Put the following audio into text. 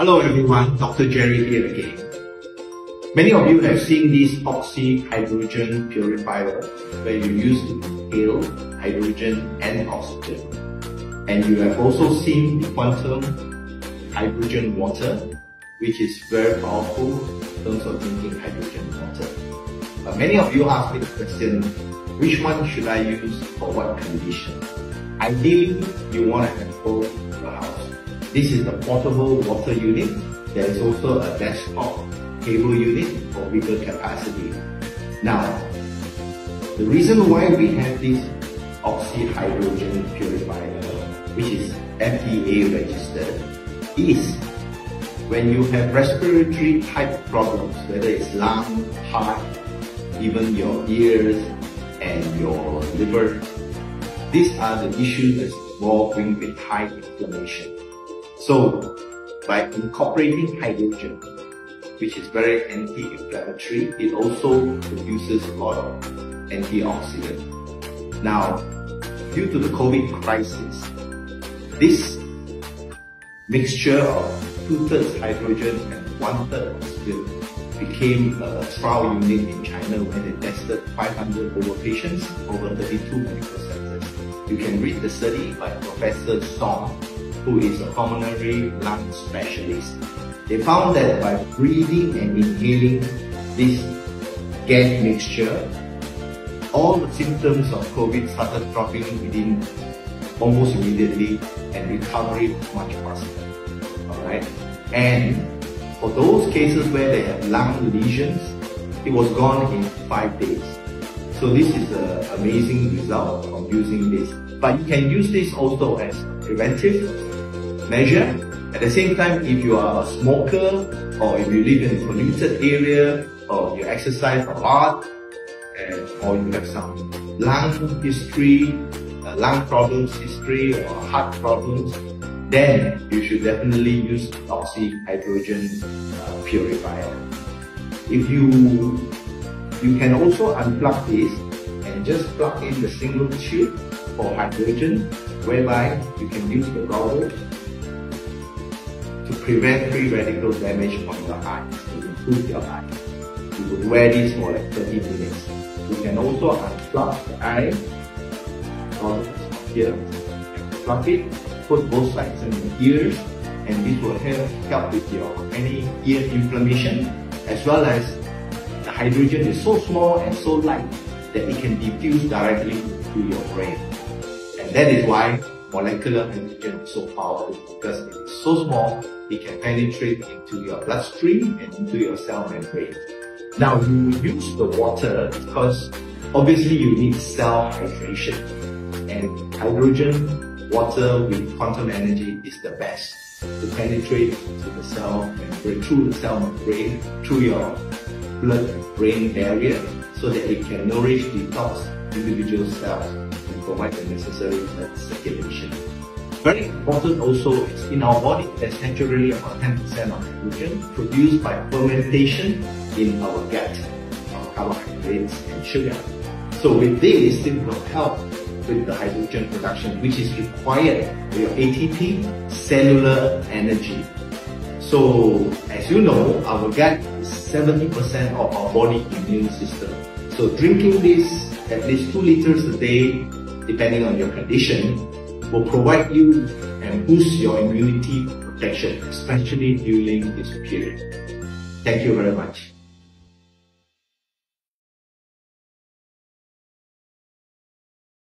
Hello everyone, Dr. Jerry here again. Many of you have seen this oxy hydrogen purifier where you use to inhale hydrogen and oxygen. And you have also seen the quantum hydrogen water which is very powerful in terms of drinking hydrogen water. But many of you ask me the question, which one should I use for what condition? Ideally, you want to have both. This is the portable water unit. There is also a desktop cable unit for bigger capacity. Now, the reason why we have this oxy-hydrogen purifier, which is FDA registered, is when you have respiratory type problems, whether it's lung, heart, even your ears and your liver, these are the issues that's involving with high inflammation. So, by incorporating hydrogen, which is very anti-inflammatory, it also produces a lot of antioxidant. Now, due to the COVID crisis, this mixture of two-thirds hydrogen and one-third oxygen became a trial unit in China where they tested 500 over patients over 32 medical centers. You can read the study by Professor Song, who is a pulmonary lung specialist. They found that by breathing and inhaling this gas mixture, all the symptoms of COVID started dropping within almost immediately and recovery much faster. Alright? And for those cases where they have lung lesions, it was gone in five days. So this is an amazing result of using this. But you can use this also as preventive measure. At the same time, if you are a smoker or if you live in a polluted area or you exercise a lot and, or you have some lung history, uh, lung problems history or heart problems, then you should definitely use oxy-hydrogen uh, purifier. If you you can also unplug this and just plug in the single tube for hydrogen, whereby you can use the goggle to prevent free radical damage on your eyes, to improve your eyes. You would wear this for like 30 minutes. You can also unplug the eye, uh, here, plug it put both sides in your ears and this will help, help with your any ear inflammation as well as the hydrogen is so small and so light that it can diffuse directly to your brain. And that is why molecular hydrogen is so powerful because it is so small, it can penetrate into your bloodstream and into your cell membrane. Now you use the water because obviously you need cell hydration and hydrogen water with quantum energy is the best to penetrate to the cell membrane, through the cell membrane, through your blood-brain barrier, so that it can nourish, detox individual cells provide the necessary circulation. Very important also is in our body, there's naturally about 10% of hydrogen produced by fermentation in our gut of carbohydrates and sugar. So with this, it will help with the hydrogen production, which is required for your ATP cellular energy. So, as you know, our gut is 70% of our body immune system. So drinking this at least 2 liters a day, depending on your condition, will provide you and boost your immunity protection, especially during this period. Thank you very much.